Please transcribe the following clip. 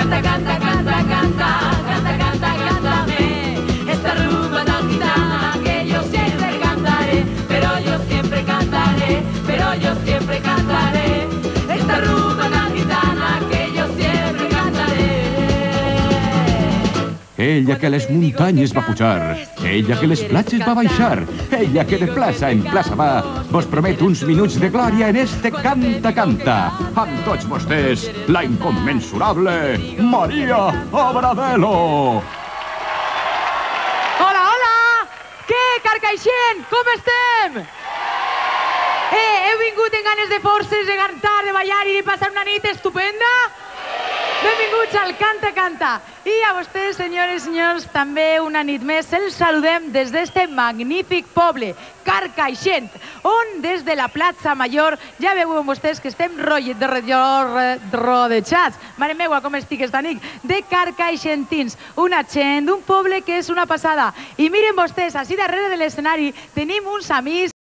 Canta, canta, canta, canta, Ella que les muntanyes va pujar, ella que les platges va baixar, ella que de plaça en plaça va, vos promet uns minuts de glòria en este Canta Canta. Amb tots vostès, la incommensurable Maria Abradelo. Hola, hola! Què, Carcaixent? Com estem? Eh, heu vingut en ganes de forces, de cantar, de ballar i de passar una nit estupenda? Benvinguts al Canta Canta. I a vostès, senyores i senyors, també una nit més els saludem des d'este magnífic poble, Carcaixent, on des de la plaça Major ja veuen vostès que estem rotllet de rodejats. Mare meua, com estic esta nit? De carcaixentins, una gent, un poble que és una passada. I miren vostès, així darrere de l'escenari tenim uns amics